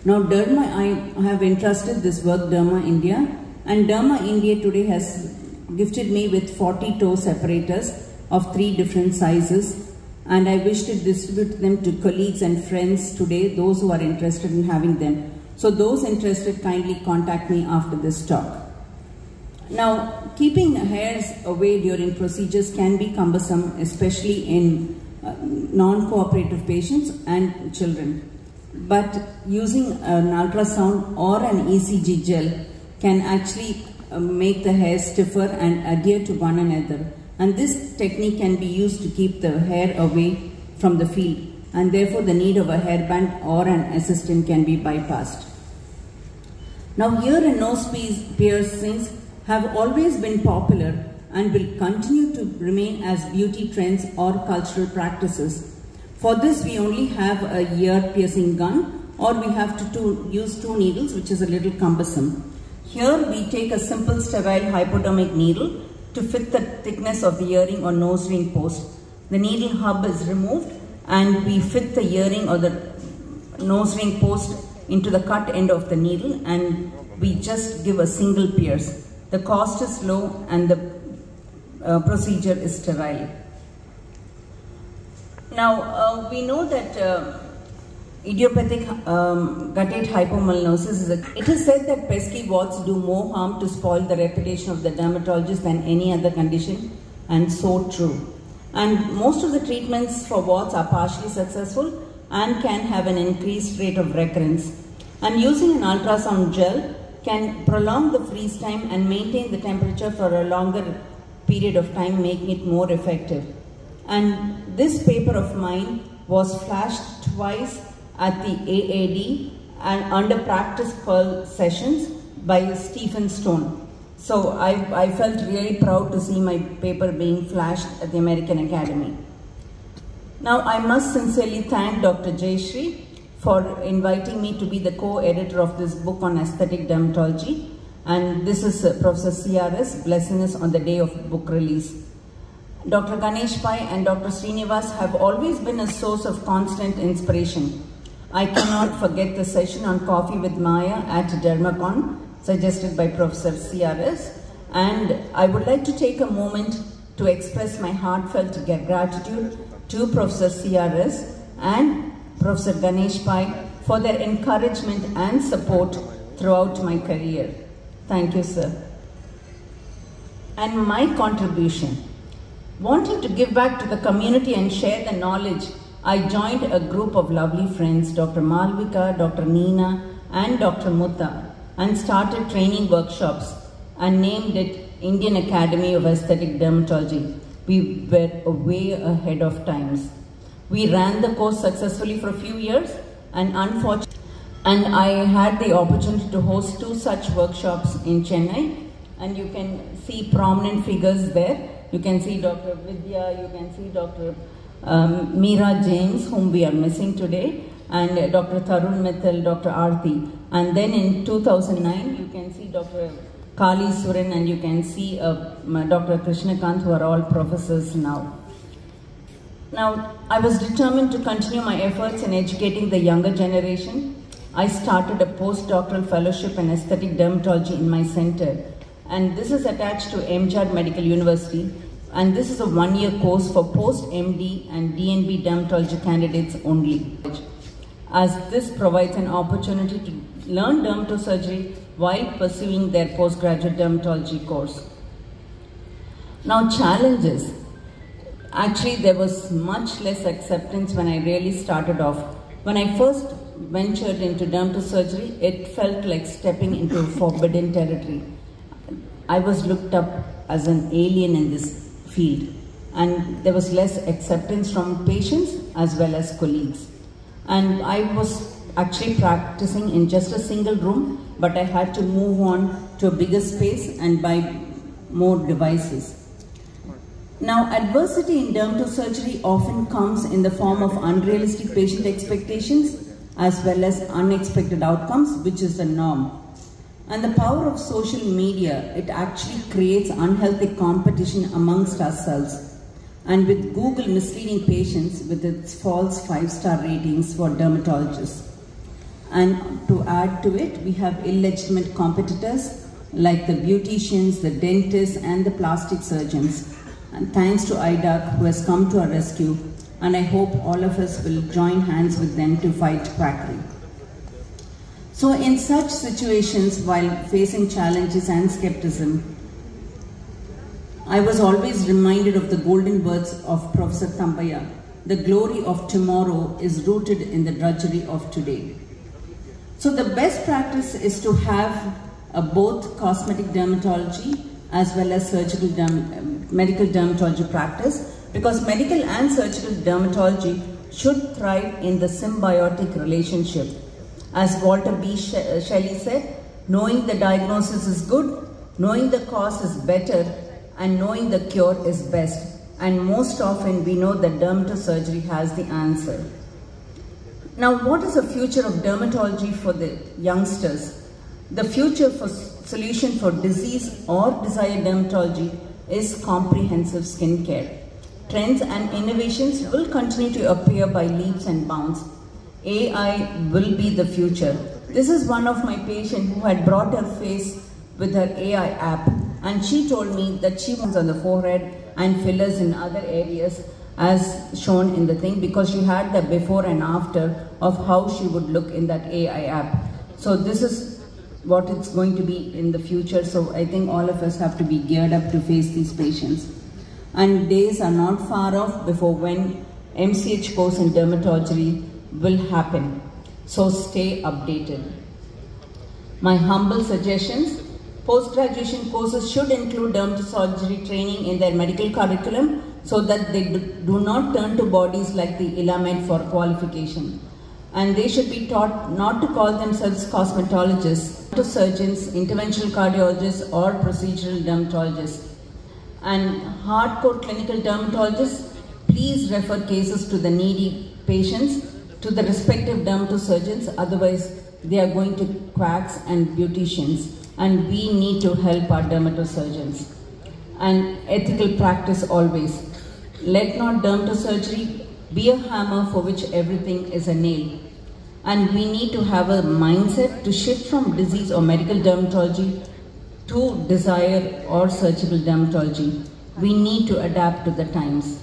Speaker 12: Now Derma, I have entrusted this work Derma India and Derma India today has gifted me with 40 toe separators of three different sizes and I wish to distribute them to colleagues and friends today, those who are interested in having them. So those interested kindly contact me after this talk. Now, keeping hairs away during procedures can be cumbersome, especially in uh, non-cooperative patients and children. But using an ultrasound or an ECG gel can actually uh, make the hair stiffer and adhere to one another. And this technique can be used to keep the hair away from the field and therefore the need of a hairband or an assistant can be bypassed. Now ear and nose piercings have always been popular and will continue to remain as beauty trends or cultural practices. For this, we only have a ear piercing gun or we have to two, use two needles, which is a little cumbersome. Here, we take a simple sterile hypodermic needle to fit the thickness of the earring or nose ring post. The needle hub is removed and we fit the earring or the nose ring post into the cut end of the needle and we just give a single pierce. The cost is low and the uh, procedure is sterile. Now, uh, we know that uh, idiopathic um, guttate hypomelanosis is a, it is said that pesky warts do more harm to spoil the reputation of the dermatologist than any other condition and so true. And most of the treatments for warts are partially successful and can have an increased rate of recurrence. And using an ultrasound gel can prolong the freeze time and maintain the temperature for a longer period of time, making it more effective. And this paper of mine was flashed twice at the AAD and under practice pearl sessions by Stephen Stone. So I, I felt really proud to see my paper being flashed at the American Academy. Now I must sincerely thank Dr. Jayashree for inviting me to be the co-editor of this book on aesthetic dermatology. And this is uh, Professor CRS blessing us on the day of book release. Dr. Ganesh Pai and Dr. Srinivas have always been a source of constant inspiration. I cannot forget the session on coffee with Maya at Dermacon, suggested by Professor CRS. And I would like to take a moment to express my heartfelt gratitude to Professor CRS and Professor Ganesh Pai for their encouragement and support throughout my career. Thank you, sir. And my contribution. Wanting to give back to the community and share the knowledge, I joined a group of lovely friends, Dr. Malvika, Dr. Nina, and Dr. Mutta, and started training workshops and named it Indian Academy of Aesthetic Dermatology. We were way ahead of times. We ran the course successfully for a few years and unfortunately, and I had the opportunity to host two such workshops in Chennai and you can see prominent figures there. You can see Dr. Vidya, you can see Dr. Um, Meera James, whom we are missing today, and uh, Dr. Tarun Mittal, Dr. Arti. And then in 2009, you can see Dr. Kali Suren and you can see uh, Dr. Krishnakant, who are all professors now. Now, I was determined to continue my efforts in educating the younger generation. I started a postdoctoral fellowship in aesthetic dermatology in my center. And this is attached to MGR Medical University. And this is a one-year course for post-MD and DNB dermatology candidates only. As this provides an opportunity to learn dermatosurgery while pursuing their postgraduate dermatology course. Now challenges. Actually, there was much less acceptance when I really started off. When I first ventured into dermatosurgery, it felt like stepping into forbidden territory. I was looked up as an alien in this field, and there was less acceptance from patients as well as colleagues. And I was actually practicing in just a single room, but I had to move on to a bigger space and buy more devices. Now, adversity in dermatosurgery often comes in the form of unrealistic patient expectations as well as unexpected outcomes, which is the norm. And the power of social media, it actually creates unhealthy competition amongst ourselves. And with Google misleading patients with its false five-star ratings for dermatologists. And to add to it, we have illegitimate competitors like the beauticians, the dentists, and the plastic surgeons. And thanks to IDAC who has come to our rescue, and I hope all of us will join hands with them to fight quackery. So in such situations, while facing challenges and skepticism, I was always reminded of the golden words of Professor Thambiah. The glory of tomorrow is rooted in the drudgery of today. So the best practice is to have a both cosmetic dermatology as well as surgical derm um, medical dermatology practice because medical and surgical dermatology should thrive in the symbiotic relationship. As Walter B. Uh, Shelley said, knowing the diagnosis is good, knowing the cause is better, and knowing the cure is best. And most often we know that dermatosurgery has the answer. Now, what is the future of dermatology for the youngsters? The future for solution for disease or desired dermatology is comprehensive skincare. Trends and innovations will continue to appear by leaps and bounds. AI will be the future. This is one of my patients who had brought her face with her AI app and she told me that she wants on the forehead and fillers in other areas as shown in the thing because she had the before and after of how she would look in that AI app. So this is what it's going to be in the future. So I think all of us have to be geared up to face these patients. And days are not far off before when MCH course in dermatology will happen. So stay updated. My humble suggestions, post-graduation courses should include dermatology training in their medical curriculum so that they do not turn to bodies like the Ilamed for qualification. And they should be taught not to call themselves cosmetologists, to surgeons, interventional cardiologists or procedural dermatologists. And hardcore clinical dermatologists, please refer cases to the needy patients to the respective dermatosurgeons, otherwise they are going to quacks and beauticians and we need to help our dermatosurgeons. And ethical practice always. Let not dermatosurgery be a hammer for which everything is a nail. And we need to have a mindset to shift from disease or medical dermatology to desire or surgical dermatology. We need to adapt to the times.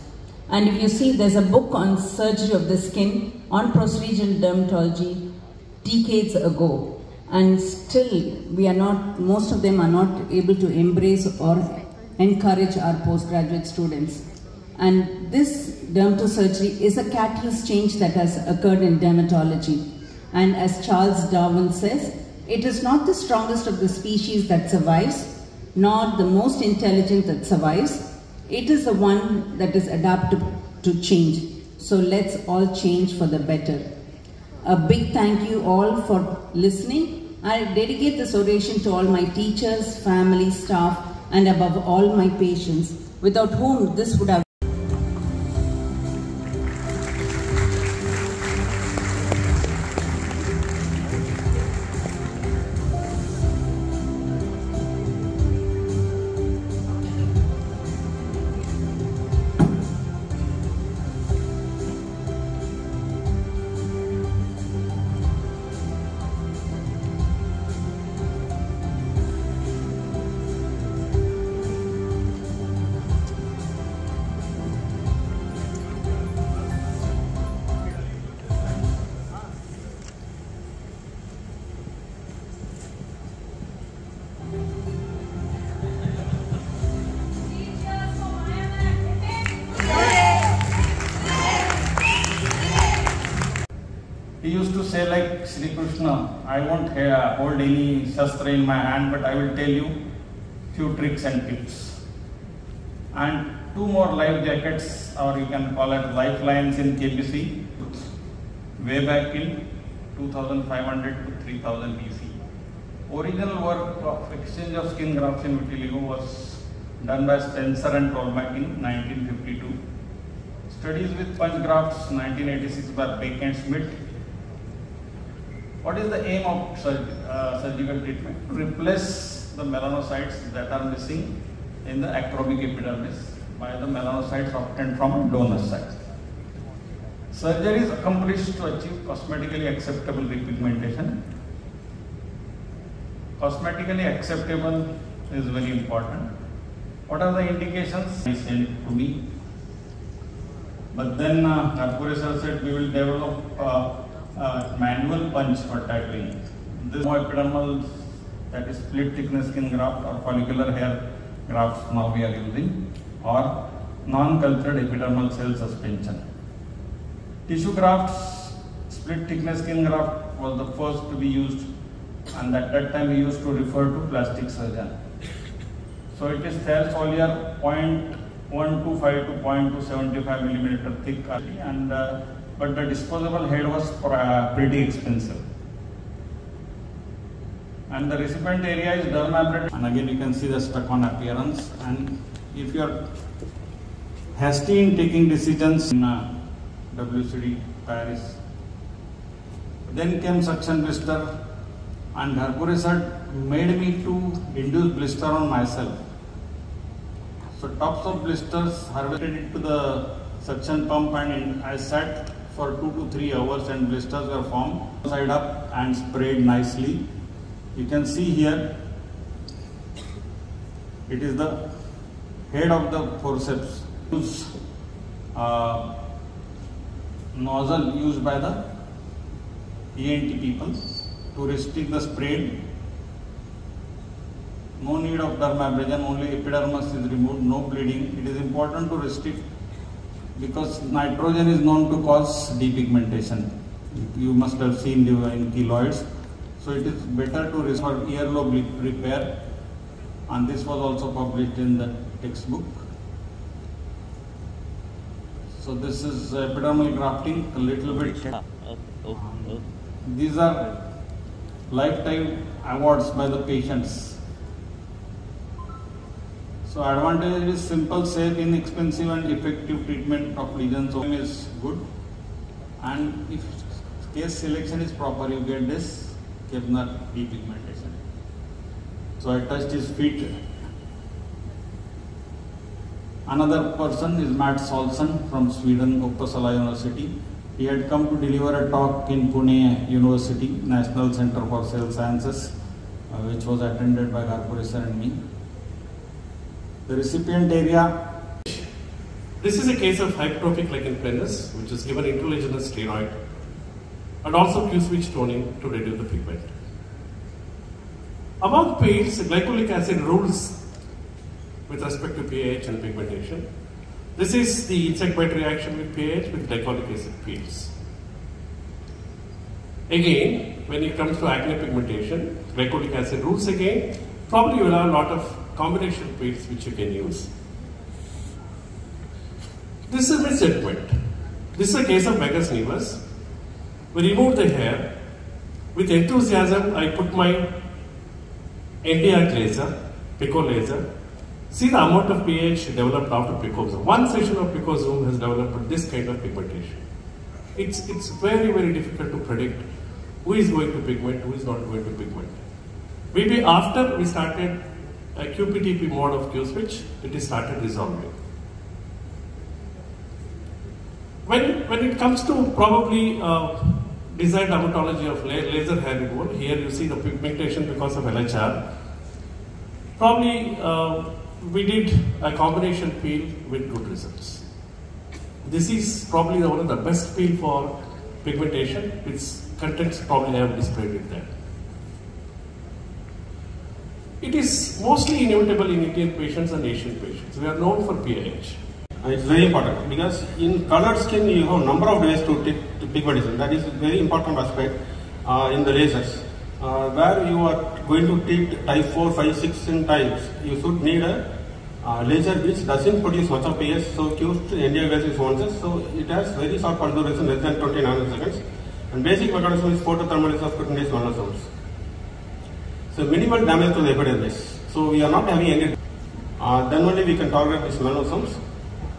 Speaker 12: And if you see, there's a book on surgery of the skin on procedural dermatology decades ago. And still, we are not, most of them are not able to embrace or encourage our postgraduate students. And this dermatosurgery is a catalyst change that has occurred in dermatology. And as Charles Darwin says, it is not the strongest of the species that survives, nor the most intelligent that survives. It is the one that is adapted to change. So let's all change for the better. A big thank you all for listening. I dedicate this oration to all my teachers, family, staff, and above all my patients, without whom this would have
Speaker 13: in my hand, but I will tell you few tricks and tips. And two more life jackets, or you can call it lifelines in KBC, way back in 2500 to 3000 BC. Original work of exchange of skin grafts in vitiligo was done by Spencer and Tolmach in 1952. Studies with punch grafts 1986 by Peck and. What is the aim of surg uh, surgical treatment? To replace the melanocytes that are missing in the achromic epidermis by the melanocytes obtained from donor site. Surgery is accomplished to achieve cosmetically acceptable repigmentation. Cosmetically acceptable is very important. What are the indications? He sent to me. But then uh, Narpure sir said we will develop uh, uh, manual punch for tattooing. This epidermal, that is split thickness skin graft or follicular hair grafts now we are using or non-cultured epidermal cell suspension. Tissue grafts, split thickness skin graft was the first to be used and at that time we used to refer to plastic surgeon. So it is cells foliar 0.125 to 0.275 millimeter thick and uh, but the disposable head was uh, pretty expensive. And the recipient area is dermabrasion and again you can see the stuck on appearance and if you are hasty in taking decisions in uh, WCD Paris. Then came suction blister and Harpure sir made me to induce blister on myself. So tops of blisters harvested into the suction pump and I sat for 2 to 3 hours and blisters were formed side up and sprayed nicely. You can see here it is the head of the forceps. Use uh, nozzle used by the ENT people to restrict the spread. No need of dermabrasion, only epidermis is removed, no bleeding. It is important to restrict because nitrogen is known to cause depigmentation. You must have seen the in keloids. So it is better to refer earlobe repair and this was also published in the textbook. So this is epidermal grafting, a little bit. These are lifetime awards by the patients. So advantage is simple, safe, inexpensive and effective treatment of lesions is good. And if case selection is proper, you get this Kevner depigmentation. So I touched his feet Another person is Mats Olsson from Sweden, Uppsala University. He had come to deliver a talk in Pune University, National Center for Cell Sciences, uh, which was attended by Garpuresan and me. The recipient area.
Speaker 14: This is a case of hypertrophic lichen planus, which is given intralesional steroid and also Q-switch toning to reduce the pigment. Among peels, glycolic acid rules with respect to pH and pigmentation. This is the insect bite reaction with pH with glycolic acid peels. Again, when it comes to acne pigmentation, glycolic acid rules again. Probably you will have a lot of combination peels which you can use. This is my segment. This is a case of Becker's nevus. We remove the hair. With enthusiasm, I put my NDR laser, Pico laser, See the amount of pH developed after Picot One session of Picot Zoom has developed this kind of pigmentation. It's, it's very, very difficult to predict who is going to pigment, who is not going to pigment. Maybe after we started QPTP mode of Q-switch, it is started resolving. When, when it comes to probably uh, desired dermatology of laser hair removal, here you see the pigmentation because of LHR. Probably uh, we did a combination peel with good results. This is probably one of the best peel for pigmentation. Its contents probably I have displayed it there. It is mostly inevitable in Indian patients and Asian patients. We are known for pH.
Speaker 15: It's very important because in colored skin you have number of ways to, to pigmentation. That is a very important aspect uh, in the lasers. Uh, where you are going to treat type 4, 5, 6 in types, you should need a uh, laser which doesn't produce much of PS, so Q's Nd:YAG is one so it has very short pulse duration less than 20 nanoseconds. And basic mechanism is photothermal of cutaneous melanosomes. So minimal damage to the epidermis. So we are not having any. Uh, then only we can target these melanosomes.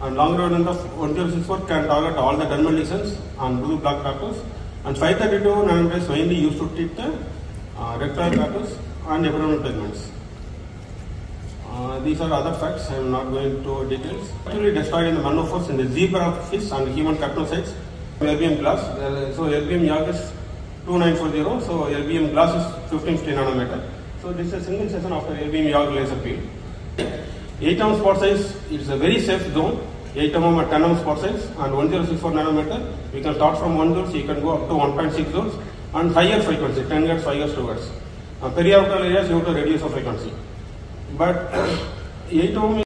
Speaker 15: And long rodent of 1064 can target all the dermal lesions and blue black tattoos. And 532 nanometers mainly used to treat the uh, rectal tattoos and epidermal pigments. Uh, these are other facts, I am not going to details. Actually destroyed in the melanophores in the zebra fish and human capnocytes. Erbium glass, uh, so Erbium YAG is 2940, so Erbium glass is 1550 nanometer. So this is a single session after Erbium YAG laser field. 8 ounce spot size, it's a very safe zone. 8 mm at 10 ounce spot size and 1064 nanometer. We can start from 1 joules, you can go up to 1.6 joules and higher frequency, 10 hertz, 5 hertz, 2 hertz. Uh, periorbital areas, you have to reduce the frequency. But 8 ohm